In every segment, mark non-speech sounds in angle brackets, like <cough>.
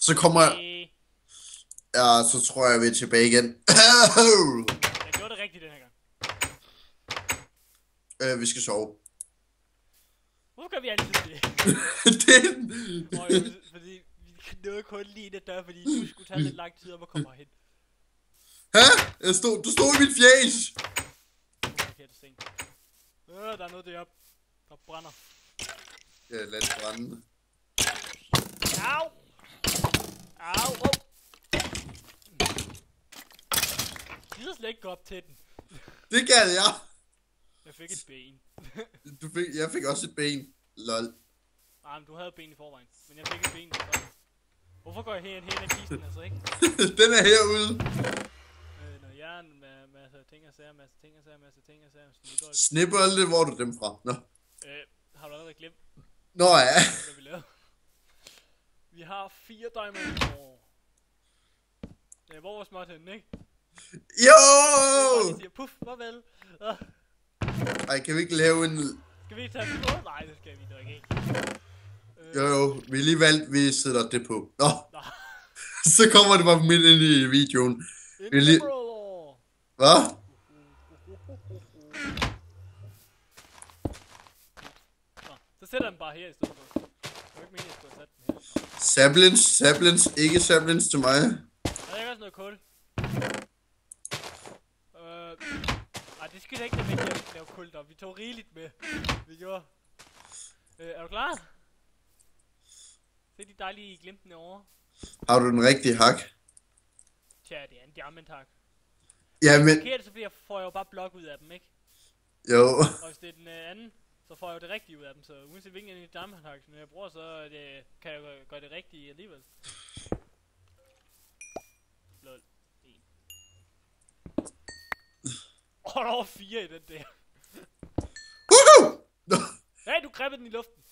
Så kommer jeg... Øh, Ja, så tror jeg, vi er tilbage igen. jeg gjorde det rigtigt den her gang. øh, vi skal sove. Hvorfor gør vi altid det? <laughs> det... Øh, fordi vi nåede kun lige det dør, fordi du skulle tage lidt lang tid om at komme herhen. Hæ? Jeg stod, du stod i mit fjæs! Forkert sten. Øh, der er noget deroppe, der brænder. Ja, lad det brænde. Au! Au! Oh. Jeg gider slet ikke gå op til den. Det gad jeg. Jeg fik et ben. Du fik, jeg fik også et ben. Lol. Nej, men du havde ben i forvejen. Men jeg fik et ben. Så. Hvorfor går jeg hen, hen ad kisten, altså ikke? <laughs> Den er herude. Øh, noget jern, med masse ting og sager, masse ting og sager, masse ting og sager. Snibbold. Snibbold, hvor er du dem fra? Nå. Øh, har du allerede glemt, Nå ja. hvad vi lavede? Vi har fire diamonds. Åh. Øh, hvor var småt henne, ikke? Jo! Og siger, puff, farvel. Øh, Ej, kan vi ikke lave en... skal vi tage den på? Nej, det skal vi nok ikke. Øh, Jo, jo, vi lige valgt, vi sætter det på. Nå, Nå, <laughs> så kommer det bare midt ind i videoen. en Vi lige-. Hvad? Så sætter den bare her i stedet for. Det var ikke meningen, at jeg skulle have sat den her. Sablins, sablins, ikke sablins til mig. Der er også noget kul. Øh, nej, det skal da ikke være med at lave kul der. Vi tog rigeligt med. Vi gjorde. Øh, er du klar? Se de dejlige glimtende over. Har du den rigtige hak? Tja, det er en diamond tak. Ja, men... Forkert, så bliver jeg, får jeg jo bare blok ud af dem, ikke? Jo. Og hvis det er den øh, anden, så får jeg jo det rigtige ud af dem. Så uanset hvilken diamond hacks, når jeg bruger, så er det, kan jeg gøre- gøre det rigtige alligevel. Lol. En. Åh, oh, der var fire i den der. Woohoo! <laughs> Hey, du grebte den i luften.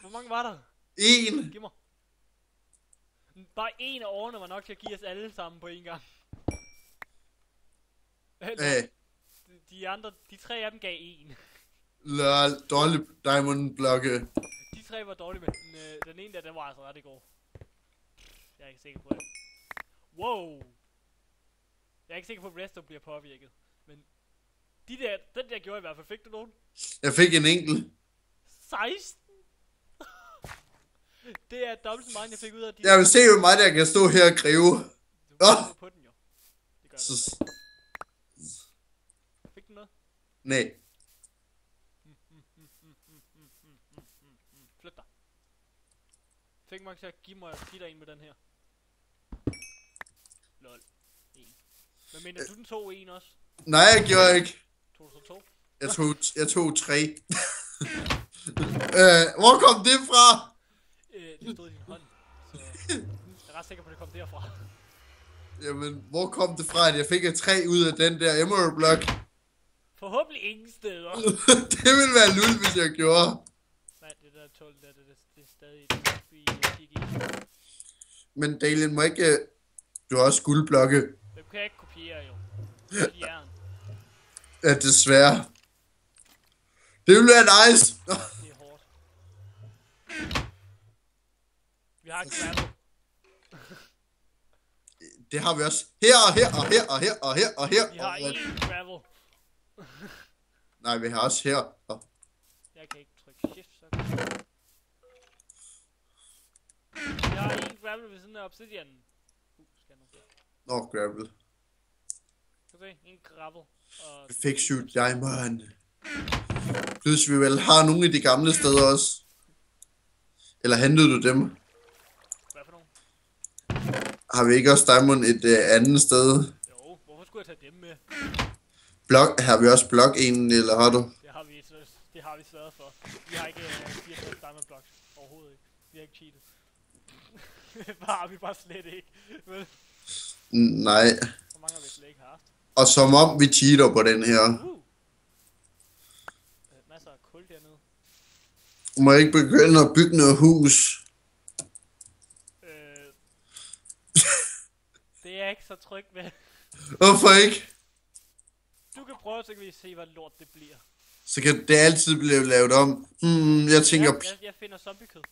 Hvor mange var der? En. Giv mig. Bare en af årene var nok til at give os alle sammen på en gang. Eller, Øh, de- de andre, de tre af dem gav en. Lol, dårlig diamond blokke. De tre var dårlige, men den, øh, den ene der, den var altså ret i går. Jeg er ikke sikker på det. Wow! Jeg er ikke sikker på, at Resto bliver påvirket. Men de der, den der gjorde i hvert fald. Fik du nogen? Jeg fik en enkelt. 16? <laughs> det er dobbelt så mange, jeg fik ud af de Jeg vil se jo mig, der kan stå her og grive. Du kan oh. på den jo. Det gør jeg. Fik du noget? nej. Flyt dig. Fik mig til at give mig give dig en med den her. Lol. En. Men mener du den tog en også? Nej, jeg gjorde ikke. Tog du så to? Jeg tog, jeg tog tre. <laughs> øh, hvor kom det fra? Øh, det stod i din hånd. Så jeg er ret sikker på, at det kom derfra. Jamen, hvor kom det fra, at jeg fik et tre ud af den der emerald block? Forhåbentlig ingen steder. <laughs> det ville være lul, hvis jeg gjorde. Nej, det der 12 der, det, det, det stadig det, vi kigger i. Men Dalen må ikke... øh, Du har også guldblokke. Dem kan jeg ikke kopiere jo. Det er jern. Ja, desværre. Det ville være nice. Det er hårdt. Vi har gravel. <laughs> Det har vi også. Her og her og her og her og her og her. Vi har og, gravel. Nej, vi har også her. Og, Jeg kan ikke trykke shift, så Vi har én gravel ved siden af obsidianen. Uh, skal jeg. Nå, gravel. Kan du se? En gravel. Og Vi fik syv diamond. Plus vi vel har nogle af de gamle steder også. Eller hentede du dem? hvad for nogen? Har vi ikke også diamond et uh, andet sted? Jo, hvorfor skulle jeg tage dem med? Blok, har vi også blok en, eller har du? Det har vi, det har vi svært for. Vi har ikke uh, 64 diamond blocks. Overhovedet ikke. Vi har ikke cheatet. <laughs> det har vi bare slet ikke. Vel, Nej. så mange har vi slet ikke haft. Og som om vi cheater på den her. Uh. Øh, masser af kul dernede. Må jeg ikke begynde at bygge noget hus? Øh, det er jeg ikke så tryg ved. Hvorfor ikke? Du kan prøve, så kan vi se, hvad lort det bliver. Så kan det altid blive lavet om. Hmm, jeg tænker... Jeg, jeg, jeg finder zombiekød.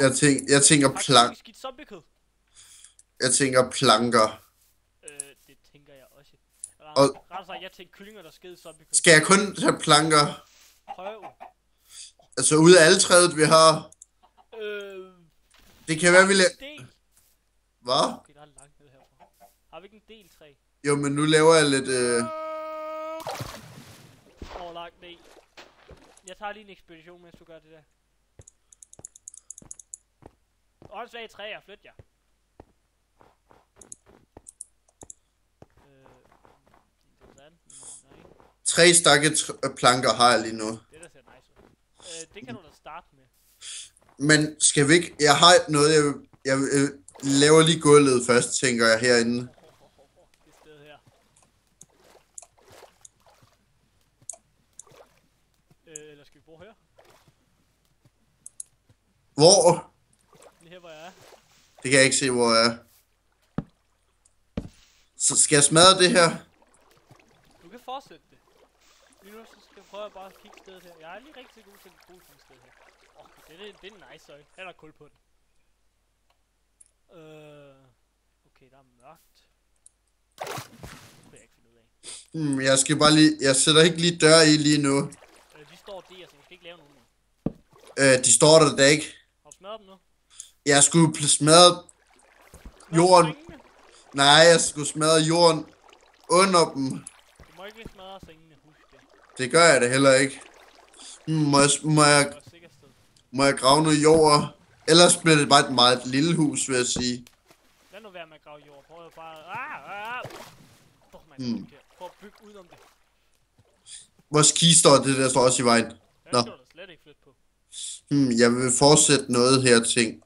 Jeg, tænk, jeg tænker plank, jeg tænker planker. Øh, det tænker jeg også. Og- Eller, Ret sagt, jeg tænker kyllinger, der skede zombiekød. Skal jeg kun tage planker? Prøv. Altså ud af alle træet, vi har. Øh, Det kan være, vi laver... Hvad? Okay, der er langt ned herfra. Har vi ikke en del træ? Jo, men nu laver jeg lidt... Øh... Hvor langt ned? Jeg tager lige en ekspedition, mens du gør det der. Åndssvage træer, flyt jer. Øh, Nej, Tre stakke tr- planker har jeg lige nu. det der ser nice ud. Øh, det kan du da starte med. Men skal vi ikke... Jeg har noget, jeg... Jeg øh, laver lige gulvet først, tænker jeg herinde. Det sted her. Øh, eller skal vi bo her? Hvor? Lige her, hvor jeg er. Det kan jeg ikke se, hvor jeg er. Så skal jeg smadre det her? Du kan fortsætte det. Lige nu så skal jeg prøve at bare kigge stedet her. Jeg er lige rigtig god til at bruge sådan et sted her. Åh, oh, det, det, det er en nice øje. Han er kul på den. Øh, okay, der er mørkt. Det kunne jeg ikke finde ud af. Hmm, jeg skal bare lige... Jeg sætter ikke lige dør i lige nu. Øh, de står der, så vi skal ikke lave nogen nu. Øh, de står der da ikke. Har du smadret dem nu? Jeg skulle smadre... Jorden. Nej, jeg skulle smadre jorden under dem. Du må ikke smadre sengene, husk det. Det gør jeg da heller ikke. Hmm, må, jeg, må, jeg, Det må jeg grave noget jord? Ellers bliver det bare et meget lille hus, vil jeg sige. Lad nu være med at grave jord. Prøv at bare... Ah, ah. Åh, man, hmm. Prøv at bygge udenom det. Hvor ski står det, der står også i vejen. Den Nå. skal du slet ikke flytte på. Hmm, jeg vil fortsætte noget her ting.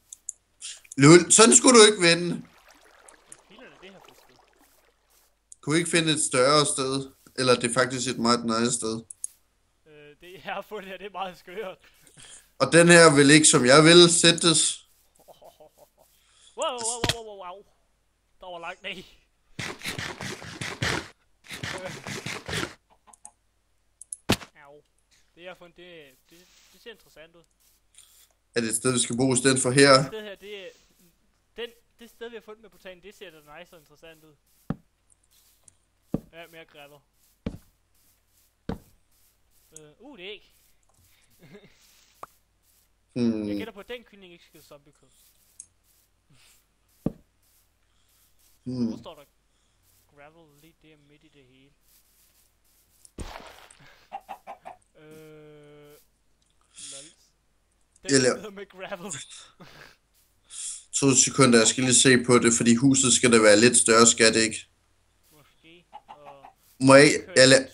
Lul, sådan skulle du ikke vende. Kunne ikke finde et større sted? Eller det er faktisk et meget nice sted. Øh, det jeg har fundet her, det er meget skørt. Og den her vil ikke, som jeg vil, sættes. Wow, wow, wow, wow, wow. Der var langt ned. Au. Det jeg har fundet, det, det, det ser interessant ud. Er det et sted, vi skal bo i stedet for her? Det her, det. Den, det sted, vi har fundet med portalen, det ser da nice og interessant ud. Ja, mere gravel. Uh, uh, det er ikke. Jeg Hmm, gætter på, at den kylling ikke skal zombie kød. hmm. Hvor står der gravel lige der midt i det hele? øh... Lols. Den Jeg laver- med gravel. <laughs> To sekunder, jeg skal lige se på det, fordi huset skal da være lidt større, skal det ikke? Måske. Må jeg, jeg, la-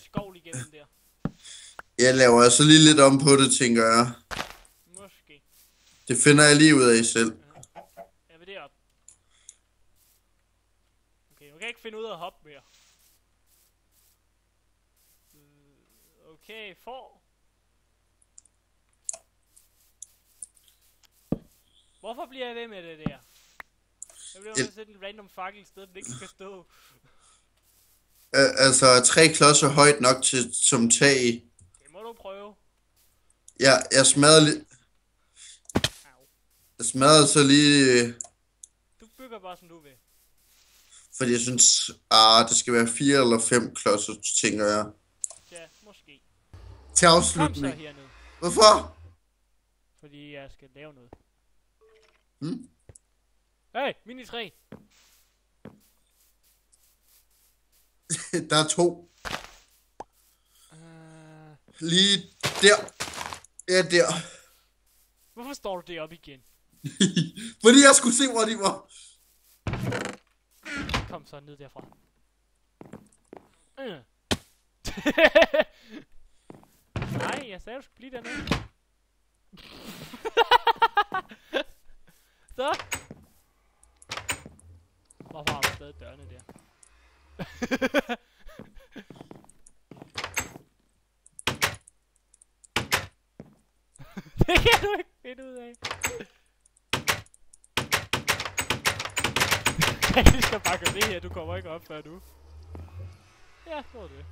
jeg laver altså lige lidt om på det, tænker jeg. Måske. Det finder jeg lige ud af selv. Jeg vil derop. Okay, nu kan jeg ikke finde ud af at hoppe mere. Øh, Okay, for. Hvorfor bliver jeg ved med det der? Jeg bliver nødt til at sætte en random fakkel i stedet, den ikke skal stå. Altså, tre klodser højt nok til, som tag. Det må du prøve. Jeg, jeg smadrede lidt... Jeg smadrede så lige... Du bygger bare som du vil. Fordi jeg synes, ah, det skal være fire eller fem klodser, tænker jeg. Ja, måske. Til Kom så afslutning. herned, Hvorfor? fordi jeg skal lave noget. Hmm? Hey, mini 3. <laughs> Der er to. Uh, Lige der. Ja, der. hvorfor står du deroppe igen? <laughs> Fordi jeg skulle se, hvor de var. Kom så ned derfra. Øh. <laughs> Nej, jeg sagde, du skulle blive dernede så. Hvorfor har du stadig dørene der? <laughs> det kan du ikke finde ud af. <laughs> Jeg skal bare gøre det her, du kommer ikke op før nu. Ja, det var det.